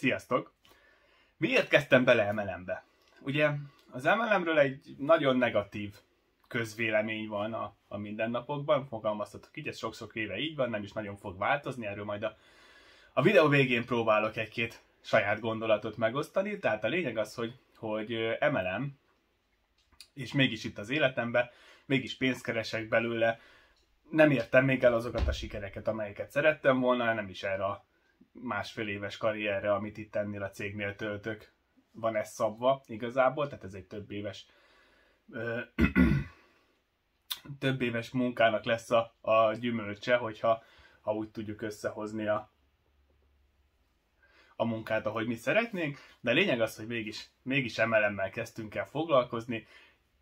Sziasztok! Miért kezdtem bele MLM-be? Ugye az MLM-ről egy nagyon negatív közvélemény van a, a mindennapokban, fogalmaztatok így, ez sokszor éve így van, nem is nagyon fog változni, erről majd a, a videó végén próbálok egy-két saját gondolatot megosztani, tehát a lényeg az, hogy, hogy MLM, és mégis itt az életemben, mégis pénzt keresek belőle, nem értem még el azokat a sikereket, amelyeket szerettem volna, nem is erre a másfél éves karrierre, amit itt ennél a cégnél töltök, van ez szabva igazából, tehát ez egy több éves ö, több éves munkának lesz a, a gyümölcse, hogyha ha úgy tudjuk összehozni a, a munkát, ahogy mi szeretnénk, de lényeg az, hogy mégis, mégis emelemmel kezdtünk el foglalkozni.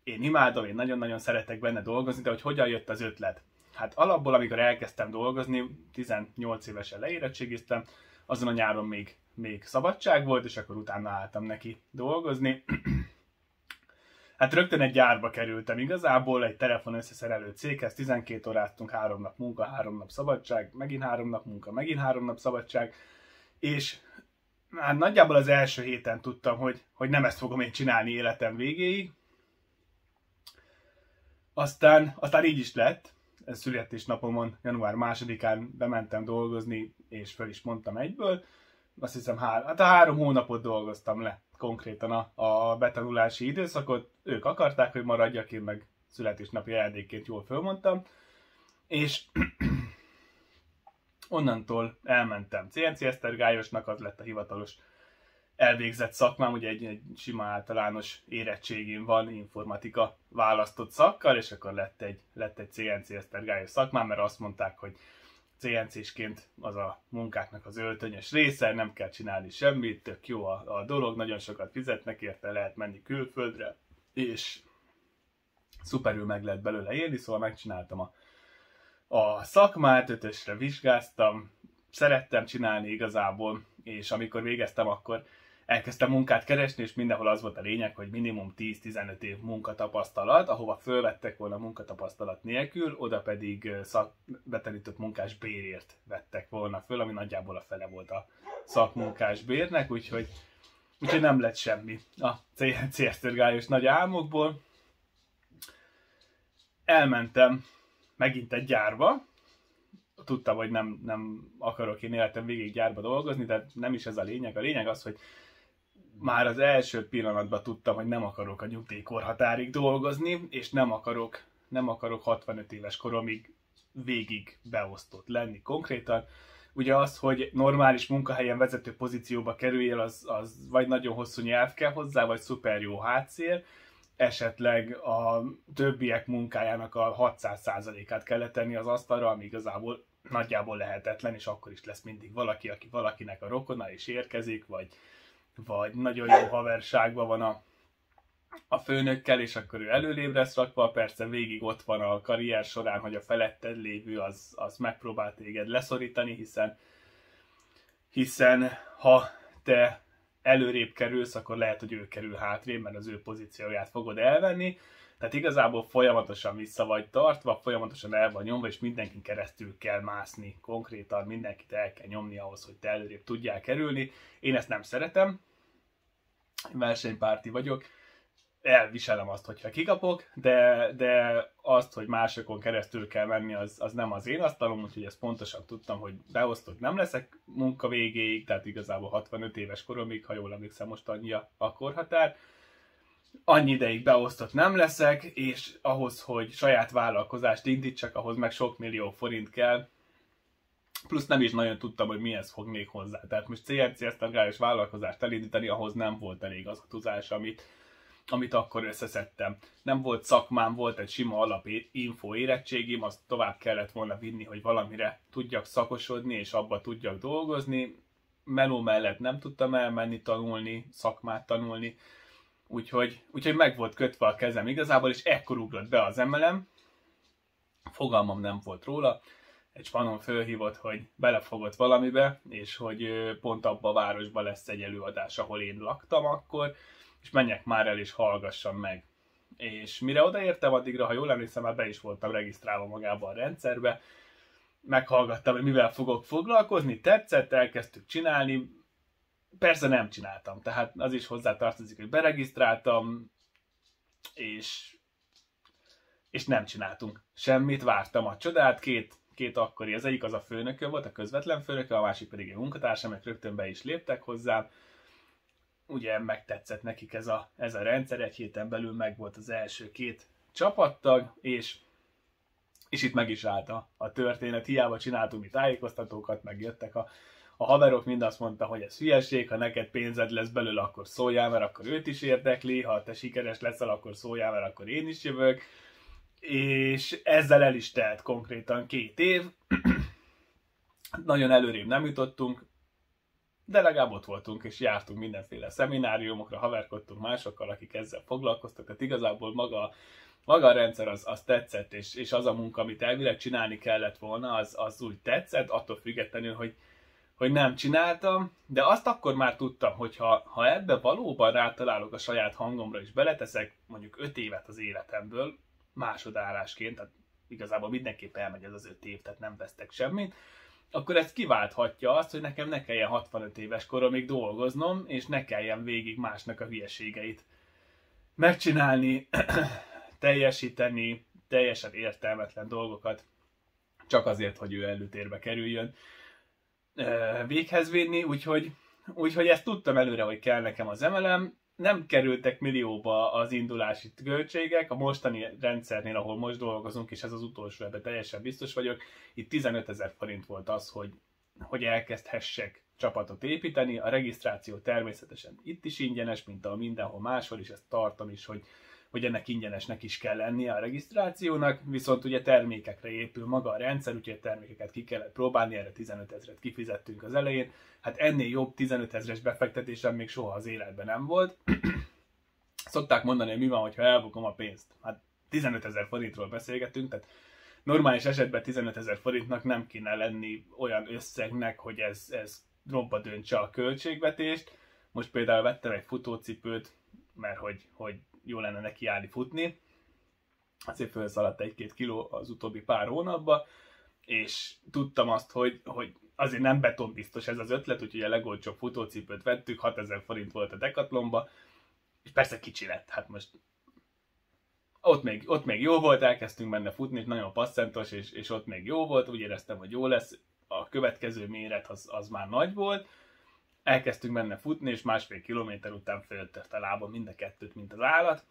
Én imádom, én nagyon-nagyon szeretek benne dolgozni, de hogy hogyan jött az ötlet? Hát alapból, amikor elkezdtem dolgozni, 18 évesen leérettségiztem, azon a nyáron még, még szabadság volt, és akkor utána álltam neki dolgozni. hát rögtön egy gyárba kerültem igazából, egy telefon összeszerelő céghez, 12 óráztunk, három nap munka, három nap szabadság, megint három nap munka, megint három nap szabadság, és hát nagyjából az első héten tudtam, hogy, hogy nem ezt fogom én csinálni életem végéig. Aztán, aztán így is lett, születésnapomon, január másodikán bementem dolgozni, és fel is mondtam egyből. Azt hiszem, hár, hát három hónapot dolgoztam le konkrétan a, a betanulási időszakot. Ők akarták, hogy maradjak, én meg születésnapi ajándékként jól fölmondtam. És onnantól elmentem CNC Esztergályosnak, az lett a hivatalos elvégzett szakmám, ugye egy, egy sima általános érettségén van informatika választott szakkal, és akkor lett egy, lett egy CNC esztergályos szakmám, mert azt mondták, hogy CNC-sként az a munkáknak az öltönyös része, nem kell csinálni semmit, tök jó a, a dolog, nagyon sokat fizetnek érte, lehet menni külföldre, és szuperül meg lehet belőle élni, szóval megcsináltam a, a szakmát, ötösre vizsgáztam, szerettem csinálni igazából, és amikor végeztem, akkor elkezdtem munkát keresni, és mindenhol az volt a lényeg, hogy minimum 10-15 év munkatapasztalat, ahova fölvettek volna munkatapasztalat nélkül, oda pedig szakbetelített munkás bérért vettek volna föl, ami nagyjából a fele volt a szakmunkás bérnek, úgyhogy, úgyhogy nem lett semmi a CNC Esztergályos nagy álmokból. Elmentem megint egy gyárba, tudtam, hogy nem, nem akarok én életem végig gyárba dolgozni, de nem is ez a lényeg. A lényeg az, hogy már az első pillanatban tudtam, hogy nem akarok a nyugdíjkorhatárig dolgozni, és nem akarok, nem akarok 65 éves koromig végig beosztott lenni konkrétan. Ugye az, hogy normális munkahelyen vezető pozícióba kerüljél, az, az vagy nagyon hosszú nyelv kell hozzá, vagy szuper jó hátszél, esetleg a többiek munkájának a 600%-át kell tenni az asztalra, ami igazából nagyjából lehetetlen, és akkor is lesz mindig valaki, aki valakinek a rokona is érkezik, vagy, vagy nagyon jó haverságban van a, a főnökkel, és akkor ő előrébb lesz rakva, persze végig ott van a karrier során, hogy a feletted lévő az, az megpróbál téged leszorítani, hiszen, hiszen ha te előrébb kerülsz, akkor lehet, hogy ő kerül hátrébb, mert az ő pozícióját fogod elvenni, tehát igazából folyamatosan vissza vagy tartva, folyamatosan el van nyomva, és mindenkin keresztül kell mászni. Konkrétan mindenkit el kell nyomni ahhoz, hogy te előrébb tudjál kerülni. Én ezt nem szeretem, versenypárti vagyok, elviselem azt, hogyha kikapok, de, de azt, hogy másokon keresztül kell menni, az, az nem az én asztalom, úgyhogy ezt pontosan tudtam, hogy beosztott nem leszek munka végéig, tehát igazából 65 éves koromig, ha jól emlékszem, most annyi a korhatár. Annyi ideig beosztott nem leszek, és ahhoz, hogy saját vállalkozást indítsak, ahhoz meg sok millió forint kell, plusz nem is nagyon tudtam, hogy mihez fog még hozzá. Tehát most CRC esztergályos vállalkozást elindítani, ahhoz nem volt elég az a tudás, amit, amit akkor összeszedtem. Nem volt szakmám, volt egy sima alap info érettségim, azt tovább kellett volna vinni, hogy valamire tudjak szakosodni, és abba tudjak dolgozni. Meló mellett nem tudtam elmenni tanulni, szakmát tanulni, úgyhogy, úgyhogy meg volt kötve a kezem igazából, és ekkor ugrott be az emelem, fogalmam nem volt róla, egy spanon fölhívott, hogy belefogott valamibe, és hogy pont abban a városban lesz egy előadás, ahol én laktam akkor, és menjek már el és hallgassam meg. És mire odaértem, addigra, ha jól emlékszem, már be is voltam regisztrálva magába a rendszerbe, meghallgattam, hogy mivel fogok foglalkozni, tetszett, elkezdtük csinálni, persze nem csináltam, tehát az is hozzá tartozik, hogy beregisztráltam, és, és nem csináltunk semmit, vártam a csodát, két, két akkori, az egyik az a főnöke volt, a közvetlen főnöke, a másik pedig egy munkatársam, mert rögtön be is léptek hozzám, ugye megtetszett nekik ez a, ez a rendszer, egy héten belül meg volt az első két csapattag, és, és itt meg is állt a, a történet, hiába csináltunk mi tájékoztatókat, megjöttek a, a haverok mind azt mondta, hogy ez hülyeség, ha neked pénzed lesz belőle, akkor szóljál, mert akkor őt is érdekli, ha te sikeres leszel, akkor szóljál, mert akkor én is jövök. És ezzel el is telt konkrétan két év. Nagyon előrébb nem jutottunk, de legalább ott voltunk, és jártunk mindenféle szemináriumokra, haverkodtunk másokkal, akik ezzel foglalkoztak, tehát igazából maga, maga a rendszer az, az tetszett, és, és az a munka, amit elvileg csinálni kellett volna, az, az úgy tetszett, attól függetlenül, hogy, hogy nem csináltam, de azt akkor már tudtam, hogy ha, ha ebbe valóban rátalálok a saját hangomra, és beleteszek mondjuk 5 évet az életemből, másodállásként, tehát igazából mindenképp elmegy ez az 5 év, tehát nem vesztek semmit, akkor ez kiválthatja azt, hogy nekem ne kelljen 65 éves koromig dolgoznom, és ne kelljen végig másnak a hülyeségeit megcsinálni, teljesíteni, teljesen értelmetlen dolgokat, csak azért, hogy ő előtérbe kerüljön véghez vinni, úgyhogy, úgyhogy ezt tudtam előre, hogy kell nekem az emelem. Nem kerültek millióba az indulási költségek, a mostani rendszernél, ahol most dolgozunk, és ez az utolsó, ebben teljesen biztos vagyok, itt 15 ezer forint volt az, hogy, hogy elkezdhessek csapatot építeni. A regisztráció természetesen itt is ingyenes, mint a mindenhol máshol, és ezt tartom is, hogy hogy ennek ingyenesnek is kell lennie a regisztrációnak, viszont ugye termékekre épül maga a rendszer, úgyhogy termékeket ki kellett próbálni, erre 15 ezeret kifizettünk az elején. Hát ennél jobb 15 ezeres befektetésem még soha az életben nem volt. Szokták mondani, hogy mi van, ha elbukom a pénzt. Hát 15 ezer forintról beszélgetünk, tehát normális esetben 15 ezer forintnak nem kéne lenni olyan összegnek, hogy ez, ez robba döntse a költségvetést. Most például vettem egy futócipőt, mert hogy, hogy jó lenne neki állni futni. Azért felszaladt egy-két kiló az utóbbi pár hónapban, és tudtam azt, hogy, hogy azért nem betonbiztos ez az ötlet, úgyhogy a legolcsóbb futócipőt vettük, 6000 forint volt a Decathlonba, és persze kicsi lett, hát most ott még, ott még jó volt, elkezdtünk benne futni, nagyon passzentos, és, és ott még jó volt, úgy éreztem, hogy jó lesz, a következő méret az, az már nagy volt, elkezdtünk benne futni, és másfél kilométer után föltört a lábam mind a kettőt, mint az állat,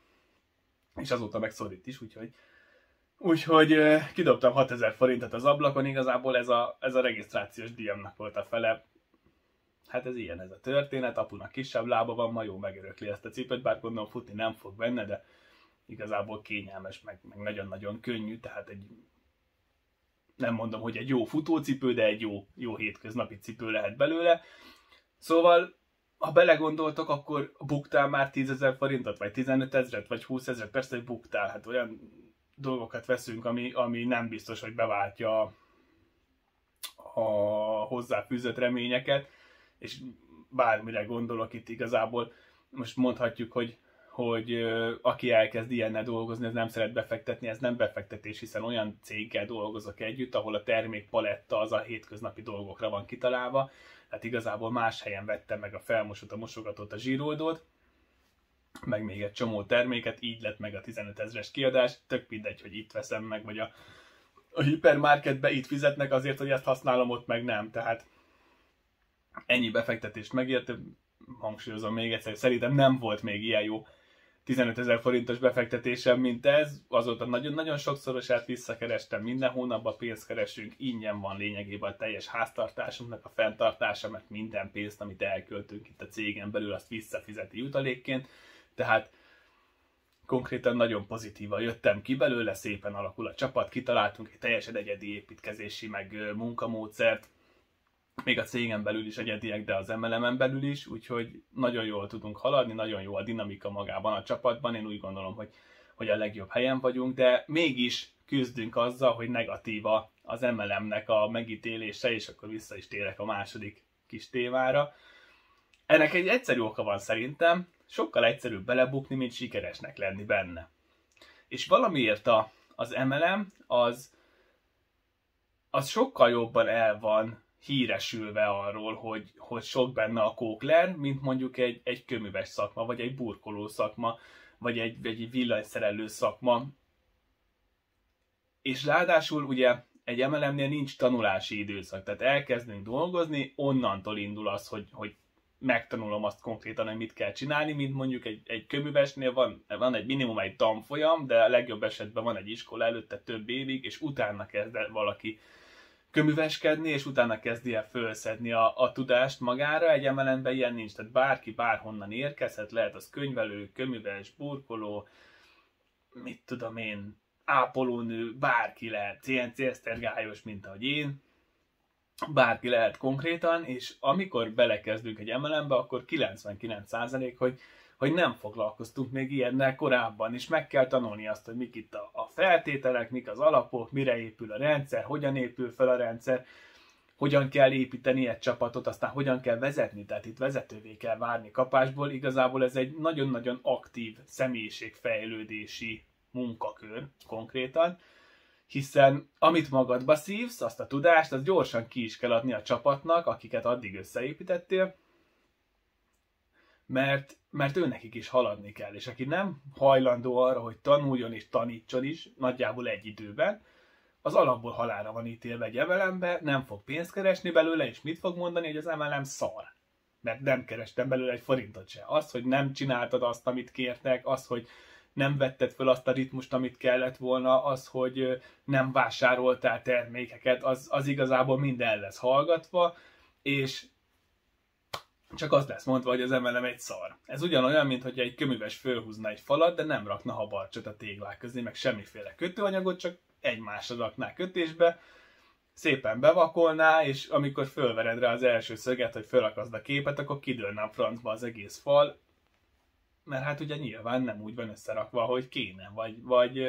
és azóta megszorít is, úgyhogy Úgyhogy kidobtam 6000 forintot az ablakon, igazából ez a, ez a regisztrációs díjamnak volt a fele. Hát ez ilyen ez a történet, apunak kisebb lába van, ma jó megörökli ezt a cipőt, bár gondolom futni nem fog benne, de igazából kényelmes, meg, meg nagyon-nagyon könnyű, tehát egy nem mondom, hogy egy jó futócipő, de egy jó, jó hétköznapi cipő lehet belőle. Szóval, ha belegondoltok, akkor buktál már 10 ezer forintot, vagy 15 ezeret, vagy 20 ezeret, persze, hogy buktál, hát olyan dolgokat veszünk, ami, ami nem biztos, hogy beváltja a hozzáfűzött reményeket, és bármire gondolok itt igazából, most mondhatjuk, hogy, hogy aki elkezd ilyennel dolgozni, ez nem szeret befektetni, ez nem befektetés, hiszen olyan céggel dolgozok együtt, ahol a termékpaletta az a hétköznapi dolgokra van kitalálva, tehát igazából más helyen vettem meg a felmosót, a mosogatót, a zsíroldót, meg még egy csomó terméket, így lett meg a 15 ezres kiadás, tök mindegy, hogy itt veszem meg, vagy a, a hipermarketbe itt fizetnek azért, hogy ezt használom, ott meg nem, tehát ennyi befektetést megért, hangsúlyozom még egyszer, szerintem nem volt még ilyen jó 15 ezer forintos befektetésem, mint ez, azóta nagyon-nagyon sokszorosát visszakerestem, minden hónapban pénzt keresünk, ingyen van lényegében a teljes háztartásunknak a fenntartása, mert minden pénzt, amit elköltünk itt a cégen belül, azt visszafizeti jutalékként, tehát konkrétan nagyon pozitívan jöttem ki belőle, szépen alakul a csapat, kitaláltunk egy teljesen egyedi építkezési meg munkamódszert, még a cégen belül is egyediek, de az MLM-en belül is, úgyhogy nagyon jól tudunk haladni, nagyon jó a dinamika magában a csapatban, én úgy gondolom, hogy, hogy a legjobb helyen vagyunk, de mégis küzdünk azzal, hogy negatíva az MLM-nek a megítélése, és akkor vissza is térek a második kis témára. Ennek egy egyszerű oka van szerintem, sokkal egyszerűbb belebukni, mint sikeresnek lenni benne. És valamiért a, az MLM az, az sokkal jobban el van híresülve arról, hogy, hogy sok benne a kókler, mint mondjuk egy, egy köműves szakma, vagy egy burkoló szakma, vagy egy, egy villanyszerelő szakma. És ráadásul ugye egy emelemnél nincs tanulási időszak, tehát elkezdünk dolgozni, onnantól indul az, hogy, hogy megtanulom azt konkrétan, hogy mit kell csinálni, mint mondjuk egy, egy köművesnél van, van egy minimum egy tanfolyam, de a legjobb esetben van egy iskola előtte több évig, és utána kezd valaki köműveskedni, és utána kezdi el fölszedni a, a tudást magára. Egy emelemben ilyen nincs, tehát bárki bárhonnan érkezhet, lehet az könyvelő, köműves, burkoló, mit tudom én, ápolónő, bárki lehet, CNC esztergályos, mint ahogy én, bárki lehet konkrétan, és amikor belekezdünk egy emelembe, akkor 99% hogy, hogy nem foglalkoztunk még ilyennel korábban, és meg kell tanulni azt, hogy mik itt a, a feltételek, mik az alapok, mire épül a rendszer, hogyan épül fel a rendszer, hogyan kell építeni egy csapatot, aztán hogyan kell vezetni, tehát itt vezetővé kell várni kapásból. Igazából ez egy nagyon-nagyon aktív személyiségfejlődési munkakör konkrétan, hiszen amit magadba szívsz, azt a tudást, az gyorsan ki is kell adni a csapatnak, akiket addig összeépítettél, mert, mert ő nekik is haladni kell, és aki nem hajlandó arra, hogy tanuljon és tanítson is, nagyjából egy időben, az alapból halára van ítélve egy emelembe, nem fog pénzt keresni belőle, és mit fog mondani, hogy az emelem szar. Mert nem kerestem belőle egy forintot se. Az, hogy nem csináltad azt, amit kértek, az, hogy nem vetted fel azt a ritmust, amit kellett volna, az, hogy nem vásároltál termékeket, az, az igazából minden lesz hallgatva, és csak az lesz mondva, hogy az emelem egy szar. Ez ugyanolyan, mint hogy egy köműves fölhúzna egy falat, de nem rakna habarcsot a téglák közé, meg semmiféle kötőanyagot, csak egymásra rakná kötésbe, szépen bevakolná, és amikor fölvered rá az első szöget, hogy fölakaszd a képet, akkor kidőlne a francba az egész fal, mert hát ugye nyilván nem úgy van összerakva, hogy kéne, vagy, vagy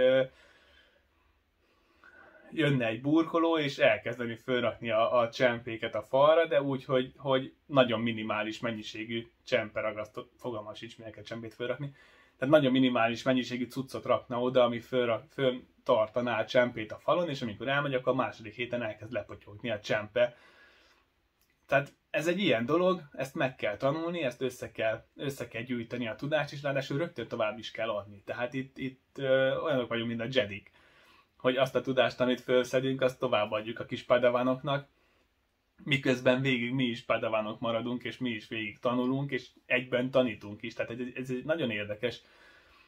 jönne egy burkoló, és elkezdeni fölrakni a, a csempéket a falra, de úgy, hogy, hogy nagyon minimális mennyiségű csemperagasztott, fogalmas sincs, kell csempét fölrakni, tehát nagyon minimális mennyiségű cuccot rakna oda, ami föl, föl tartaná a csempét a falon, és amikor elmegy, akkor a második héten elkezd lepotyogni a csempe. Tehát ez egy ilyen dolog, ezt meg kell tanulni, ezt össze kell, össze kell gyűjteni a tudást, és ráadásul rögtön tovább is kell adni. Tehát itt, itt ö, olyanok vagyunk, mint a Jedik, hogy azt a tudást, amit felszedünk, azt továbbadjuk a kis padavánoknak, miközben végig mi is padavánok maradunk, és mi is végig tanulunk, és egyben tanítunk is. Tehát ez, egy nagyon érdekes,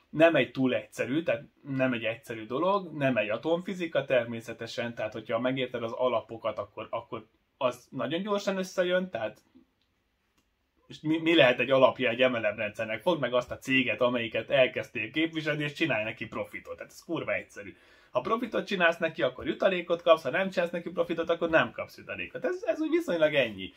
nem egy túl egyszerű, tehát nem egy egyszerű dolog, nem egy atomfizika természetesen, tehát hogyha megérted az alapokat, akkor, akkor az nagyon gyorsan összejön, tehát és mi, mi lehet egy alapja egy MLM rendszernek? Fogd meg azt a céget, amelyiket elkezdtél képviselni, és csinálj neki profitot. Tehát ez kurva egyszerű. Ha profitot csinálsz neki, akkor jutalékot kapsz, ha nem csinálsz neki profitot, akkor nem kapsz jutalékot. Ez, ez úgy viszonylag ennyi.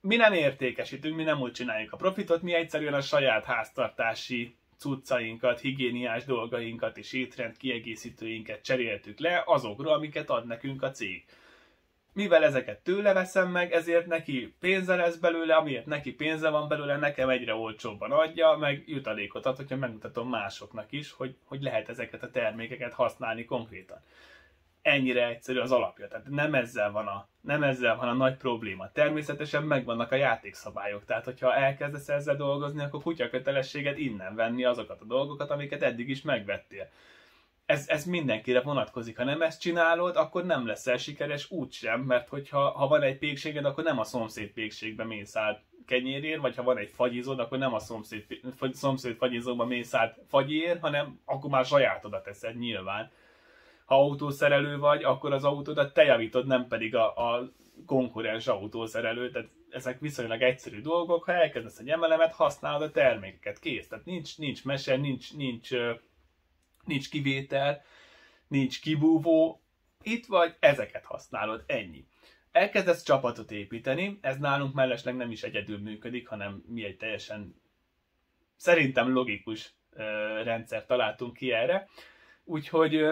Mi nem értékesítünk, mi nem úgy csináljuk a profitot, mi egyszerűen a saját háztartási cuccainkat, higiéniás dolgainkat és étrend kiegészítőinket cseréltük le azokról, amiket ad nekünk a cég mivel ezeket tőle veszem meg, ezért neki pénze lesz belőle, amiért neki pénze van belőle, nekem egyre olcsóbban adja, meg jutalékot ad, hogyha megmutatom másoknak is, hogy, hogy lehet ezeket a termékeket használni konkrétan. Ennyire egyszerű az alapja, tehát nem ezzel van a, nem ezzel van a nagy probléma. Természetesen megvannak a játékszabályok, tehát hogyha elkezdesz ezzel dolgozni, akkor kutya kötelességed innen venni azokat a dolgokat, amiket eddig is megvettél ez, ez mindenkire vonatkozik. Ha nem ezt csinálod, akkor nem leszel sikeres úgysem, mert hogyha ha van egy pékséged, akkor nem a szomszéd pékségbe mész át kenyérért, vagy ha van egy fagyizód, akkor nem a szomszéd, szomszéd fagyizóba mész át fagyér, hanem akkor már sajátodat teszed nyilván. Ha autószerelő vagy, akkor az autódat te javítod, nem pedig a, a konkurens autószerelő, tehát ezek viszonylag egyszerű dolgok, ha elkezdesz egy emelemet, használod a termékeket, kész. Tehát nincs, nincs mese, nincs, nincs nincs kivétel, nincs kibúvó, itt vagy, ezeket használod, ennyi. Elkezdesz csapatot építeni, ez nálunk mellesleg nem is egyedül működik, hanem mi egy teljesen szerintem logikus rendszer találtunk ki erre. Úgyhogy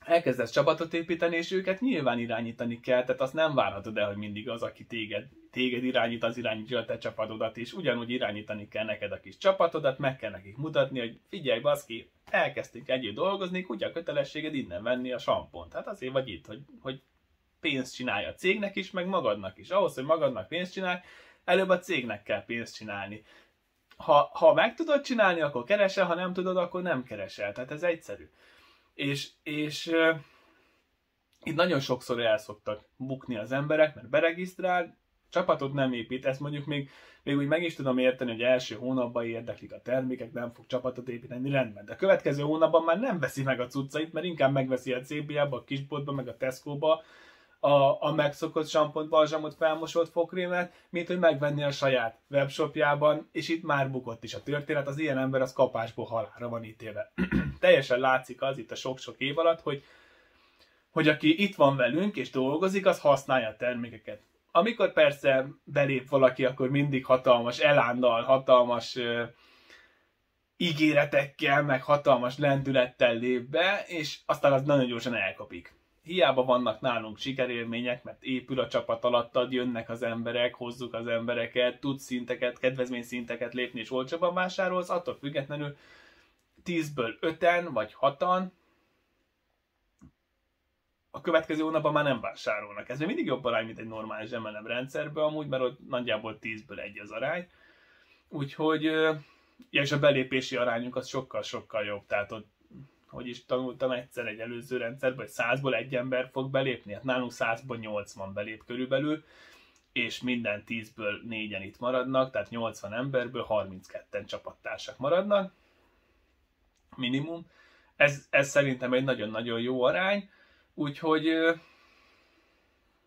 elkezdesz csapatot építeni, és őket nyilván irányítani kell, tehát azt nem várhatod el, hogy mindig az, aki téged, téged irányít, az irányítja a te csapatodat, és ugyanúgy irányítani kell neked a kis csapatodat, meg kell nekik mutatni, hogy figyelj, baszki, elkezdtünk együtt dolgozni, kutya kötelességed innen venni a sampont. Hát azért vagy itt, hogy, hogy pénzt csinálja a cégnek is, meg magadnak is. Ahhoz, hogy magadnak pénzt csinálj, előbb a cégnek kell pénzt csinálni. Ha, ha meg tudod csinálni, akkor keresel, ha nem tudod, akkor nem keresel. Tehát ez egyszerű. És, és itt nagyon sokszor el szoktak bukni az emberek, mert beregisztrál, csapatot nem épít, ezt mondjuk még, még úgy meg is tudom érteni, hogy első hónapban érdeklik a termékek, nem fog csapatot építeni, rendben. De a következő hónapban már nem veszi meg a cuccait, mert inkább megveszi a CBA-ba, a kisboltba, meg a Tesco-ba, a, a megszokott sampont, balzsamot, felmosott fokrémet, mint hogy megvenni a saját webshopjában, és itt már bukott is a történet, az ilyen ember az kapásból halára van ítélve. Teljesen látszik az itt a sok-sok év alatt, hogy, hogy aki itt van velünk és dolgozik, az használja a termékeket. Amikor persze belép valaki, akkor mindig hatalmas elándal, hatalmas uh, ígéretekkel, meg hatalmas lendülettel lép be, és aztán az nagyon gyorsan elkapik. Hiába vannak nálunk sikerélmények, mert épül a csapat alattad, jönnek az emberek, hozzuk az embereket, tudsz szinteket, kedvezményszinteket lépni és olcsóban vásárolsz, attól függetlenül 10-ből 5-en vagy 6-an a következő hónapban már nem vásárolnak. Ez még mindig jobb arány, mint egy normális MLM rendszerben amúgy, mert ott nagyjából 10-ből egy az arány. Úgyhogy, ja, és a belépési arányunk az sokkal-sokkal jobb, tehát ott hogy is tanultam egyszer egy előző rendszerben, hogy százból egy ember fog belépni, hát nálunk százból 80 belép körülbelül, és minden 10-ből négyen itt maradnak, tehát 80 emberből 32-en csapattársak maradnak, minimum. Ez, ez szerintem egy nagyon-nagyon jó arány, úgyhogy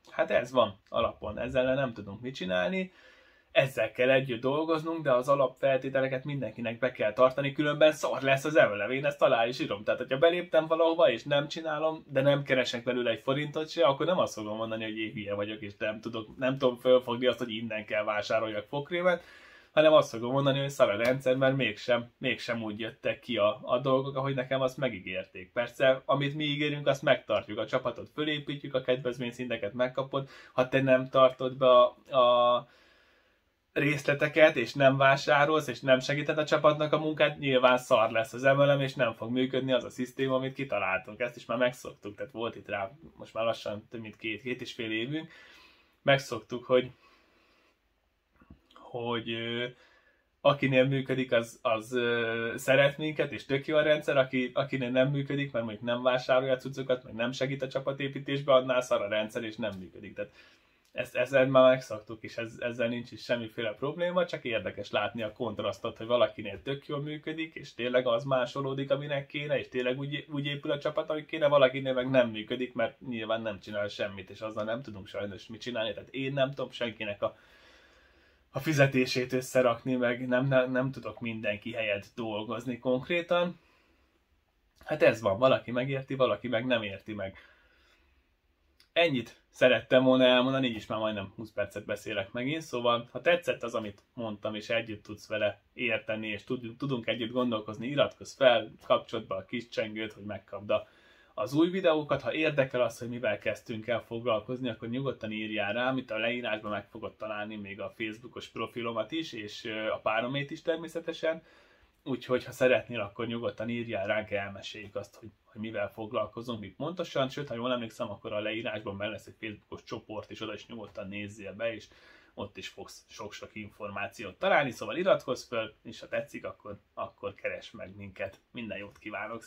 hát ez van alapon, ezzel nem tudunk mit csinálni. Ezzel kell együtt dolgoznunk, de az alapfeltételeket mindenkinek be kell tartani, különben szar lesz az evelem, én ezt alá is írom. Tehát, hogyha beléptem valahova és nem csinálom, de nem keresek belőle egy forintot se, akkor nem azt fogom mondani, hogy én hülye vagyok, és nem, tudok, nem tudom fölfogni azt, hogy innen kell vásároljak fokrémet, hanem azt fogom mondani, hogy szar a rendszer, mert mégsem, mégsem úgy jöttek ki a, a dolgok, ahogy nekem azt megígérték. Persze, amit mi ígérünk, azt megtartjuk, a csapatot fölépítjük, a kedvezményszinteket megkapod, ha te nem tartod be a, a részleteket, és nem vásárolsz, és nem segíted a csapatnak a munkát, nyilván szar lesz az MLM, és nem fog működni az a szisztéma, amit kitaláltunk. Ezt is már megszoktuk, tehát volt itt rá most már lassan több mint két, két és fél évünk. Megszoktuk, hogy hogy akinél működik, az, az szeret minket, és tök jó a rendszer, aki, akinél nem működik, mert mondjuk nem vásárolja cuccokat, meg nem segít a csapatépítésbe, annál szar a rendszer, és nem működik. Tehát ezt, ezzel már megszoktuk, és ez, ezzel nincs is semmiféle probléma, csak érdekes látni a kontrasztot, hogy valakinél tök jól működik, és tényleg az másolódik, aminek kéne, és tényleg úgy, úgy épül a csapat, ahogy kéne, valakinél meg nem működik, mert nyilván nem csinál semmit, és azzal nem tudunk sajnos mit csinálni, tehát én nem tudom senkinek a, a fizetését összerakni, meg nem, nem, nem tudok mindenki helyett dolgozni konkrétan. Hát ez van, valaki megérti, valaki meg nem érti meg ennyit szerettem volna elmondani, így is már majdnem 20 percet beszélek megint, szóval ha tetszett az, amit mondtam, és együtt tudsz vele érteni, és tudunk együtt gondolkozni, iratkozz fel, kapcsolt be a kis csengőt, hogy megkapd a az új videókat, ha érdekel az, hogy mivel kezdtünk el foglalkozni, akkor nyugodtan írjál rá, amit a leírásban meg fogod találni még a Facebookos profilomat is, és a páromét is természetesen. Úgyhogy, ha szeretnél, akkor nyugodtan írjál ránk, elmeséljük azt, hogy, hogy mivel foglalkozunk, mit pontosan. Sőt, ha jól emlékszem, akkor a leírásban benne lesz egy Facebookos csoport, és oda is nyugodtan nézzél be, és ott is fogsz sok-sok információt találni, szóval iratkozz föl, és ha tetszik, akkor, akkor keres meg minket. Minden jót kívánok!